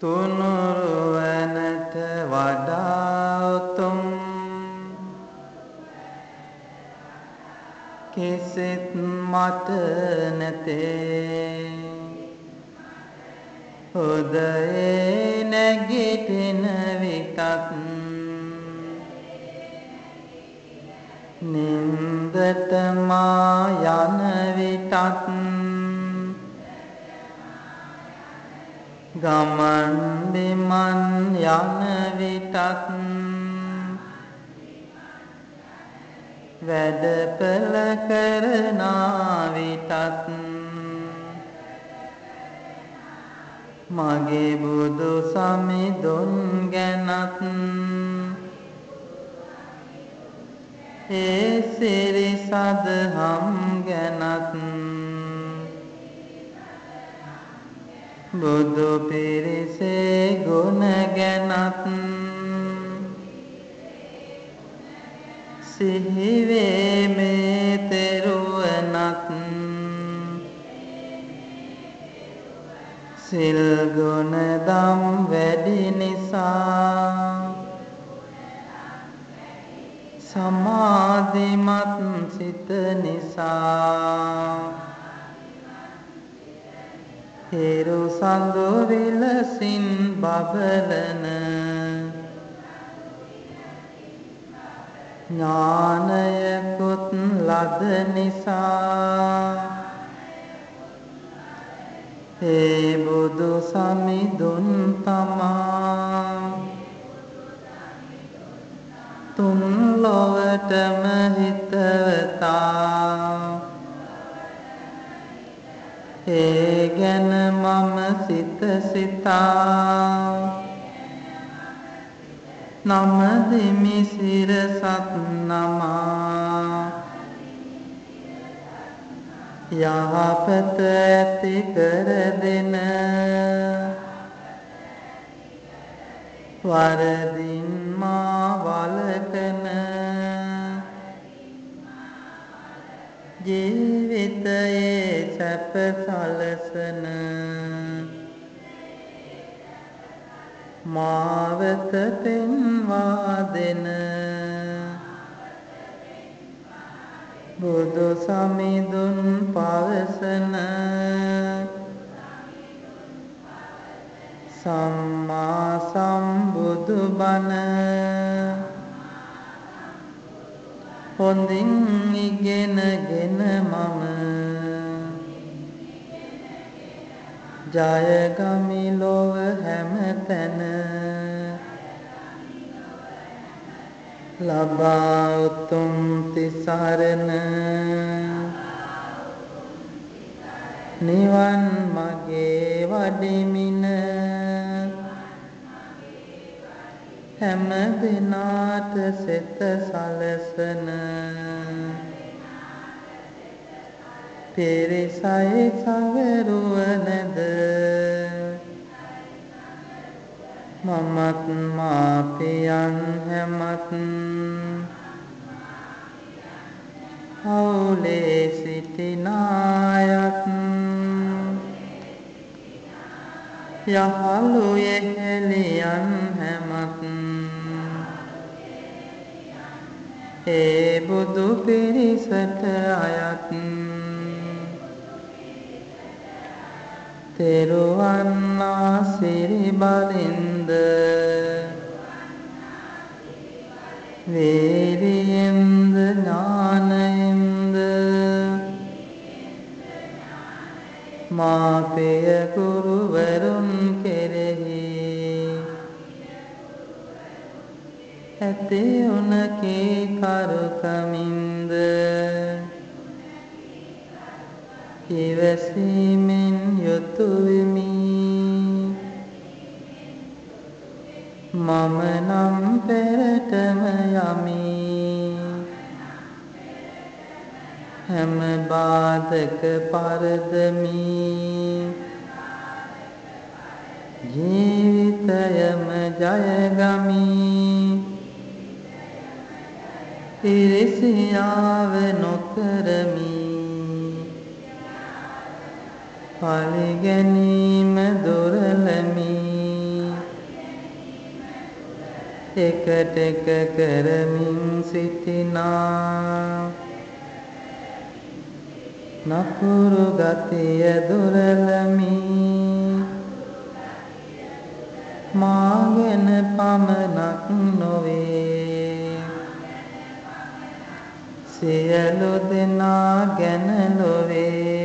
තුනුරුවනට වඩා උතුම් කිසිත් මට නැතේ. උදයේ නැගිටින විටත් නින්දට මා යන විටත් ගමන් බිමන් යන විටත් වැඩපල කරන විටත් මගේ බුදු සමිඳුන් ගැනත් ඒ සිරි සදහම් ගැනත් බුදු පිරිසේ ගුණ ගැනත් සිහිවේ මේ තෙරුවනත් සිල් ගුණ දම් වැඩි නිසා සමාධිමත් සිත නිසා හේරු සඳු විලසින් බබලන ඥානයකුත් ලද නිසා ඒ බුදු සමිඳුන් තමා තුන් ලොවටම හිතවතා ඒ ගැන මම සිත සිතා. නමදිමි සිරසත් නමා. යහපත ඇති කර දෙන. වරදින් මා වලකන ජීවිතයේ සැප සලසන මාවත පෙන්වා දෙන බුදු සමිඳුන් පවසන සම්මා සම්බුදු බණ හොඳින් ඉගෙනගෙන මම ජයගමි ලොව හැමතැන ලබා උතුම් තිසරණ. නිවන් මගේ වඩිමින. හැම දිනාට සිත සලසන. පිරිසයි සවරුවනද මමත් මාපියන් හැමත්. හවුලේ සිටිනායත් යහළු යෙහෙලියන් හැමත්. ඒ බුදු පිරිසට අයත්. තෙරුවන් ආසිරි බලින්ද වේරියෙන්ද ඥානයෙන්ද මාපය ගුරුවරුන් කෙරෙහි ඇති උනකේ කරුකමින්ද ඉවසීමෙන් මම නම් පෙරටම යමි. හැම බාධක පරදමි. ජීවිතයම ජයගමි. ඉරිසියාව නොකරමි. පරිගැනීම දොරලමි. එකට එක කරමින් සිටිනා. නපුරු ගතිය දුරලමි. මාගෙන පමණක් නොවේ. සියලු දෙනා ගැන ලොවේ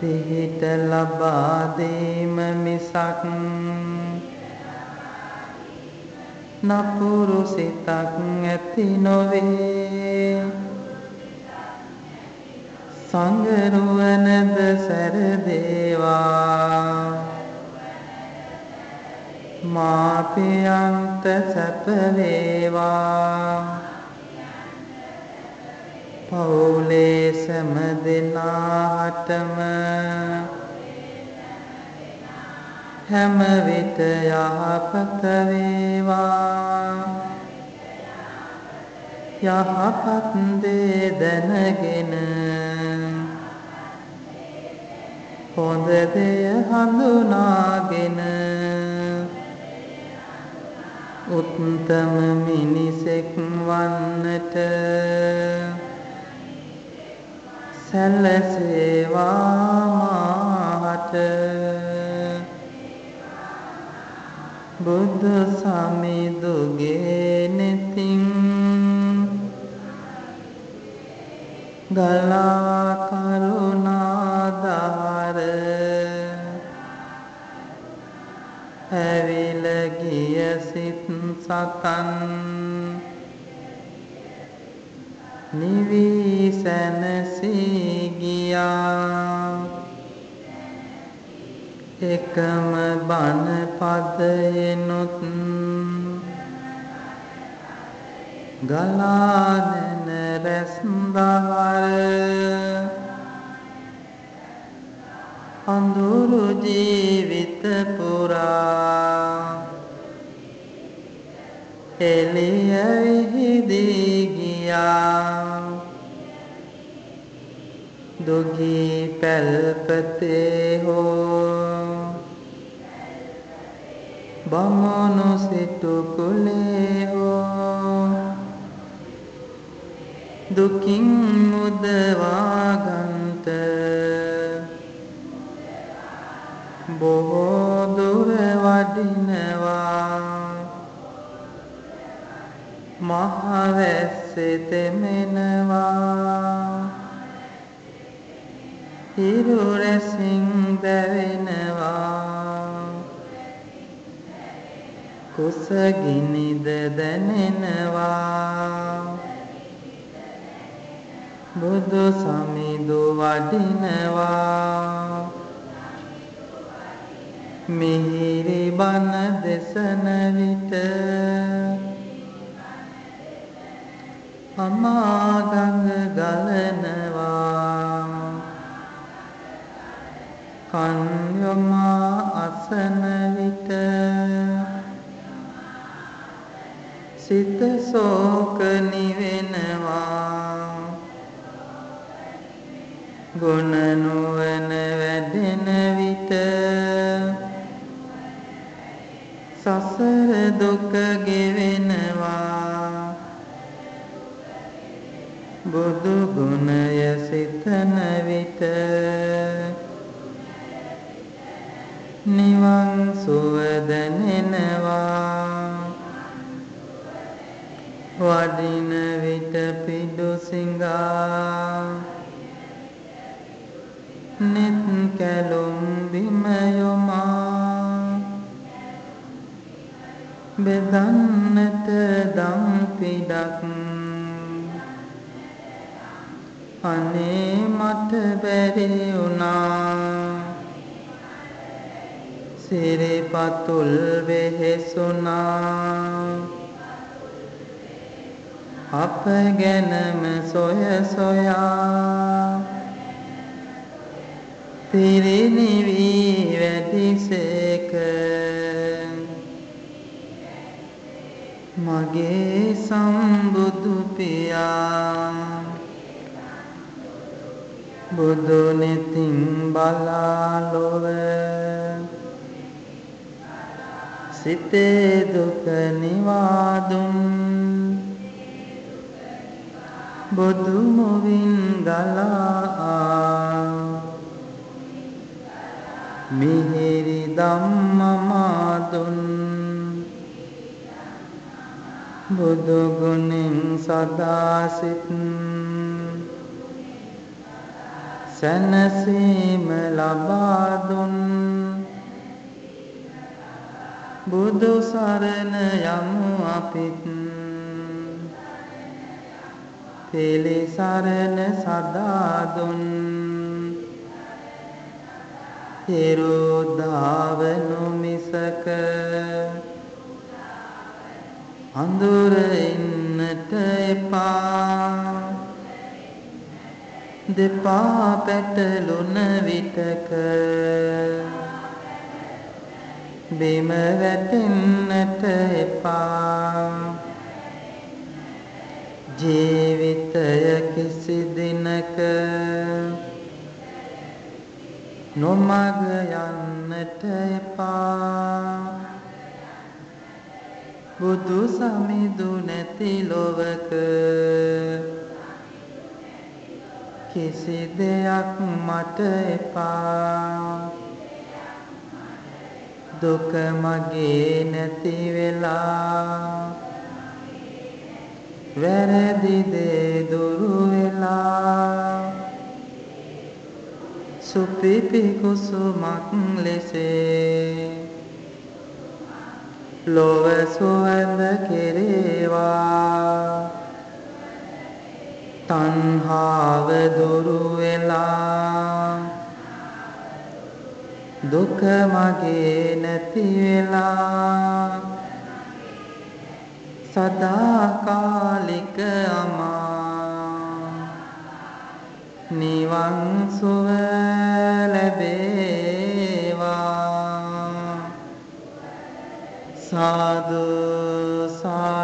පිහිට ලබා දීම මිසක් නපුරු සිතක් ඇති නොවේ. සංගරුවනද සැරදේවා මාපියන්ත සැපවේවා පවුලේ සැම දෙනාටම හැම විට යහපත වේවා. යහපත් දේ දැනගෙන හොඳ දෙය හඳුනාගෙන උත්තම මිනිසෙක් වන්නට සැලසේවා මාහට. බුදු සමිඳුගේ නෙතින් ගලා කරුණාදාර ඇවිල ගිය සිත් සතන් නිවී සැනසී ගියා. එකම බණ පදයනුත් ගලානන රැස්දහර අඳුරු ජීවිත පුරා එළිය විහිදී ගියා දුගී පැල්පතේ හෝ බමුණු සිටු කුලේ හෝ දුකින් මුදවාගන්ත බොහෝ දුර වඩිනවා. මහවැස්සේ තෙමෙනවා හිරු රැසින් දැවෙනවා කුසගිනිද දැනෙනවා. බුදු සමිඳු වඩිනවා. මිහිරි බණ දෙසන විට අමාගඟ ගලනවා. කන්යොමා අසන සිත සෝක නිවෙනවා. ගුණ නුවණ වැඩෙන විට සසර දුක ගෙවෙනවා. බුදු ගුණය සිතන විට නිවන් සුව දැනෙනවා. වඩින විට පිඩු සිඟා නෙත් කැලුම් බිම යොමා බෙදන්නට දම් පිඩක් අනේ මට බැරි වුණා. සිරිපතුල් වෙහෙසුනා අප ගැනම සොය සොයා පිරිනිවී වැඩිසේක මගේ සම්බුදු පියා බුදු නෙතින් බලා ලොව. සිතේ දුක නිවාදුන් බුදු මුවින් ගලා. මිහිරි ධම්මමාදුන් බුදු ගුණෙන් සදා සිත්. සැනසීම ලබා දුන්. බුදු සරණ යමු අපිත්. පිළිසරණ සදා දුන් හිරුදාවනු මිසක අඳුර ඉන්නට එපා. දෙපා පැටලුන විටක බිම වැටෙන්නට එපා. ජීවිතය කිසි දිනක නොමග යන්නට එපා. බුදු සමිඳු නැති ලොවක කිසි දෙයක් මට එපා. දුක මගේ නැති වෙලා වැරදි දේ දුරු වෙලා. සුපිපි කුසුමක් ලෙසේ ලොව සුවඳ කෙරේවා. තණ්හාව දුරු වෙලා. දුක මගේ නැති වෙලා. සදාකාලික අමා. නිවන් සුව ලැබේවා. සාදු සාදු.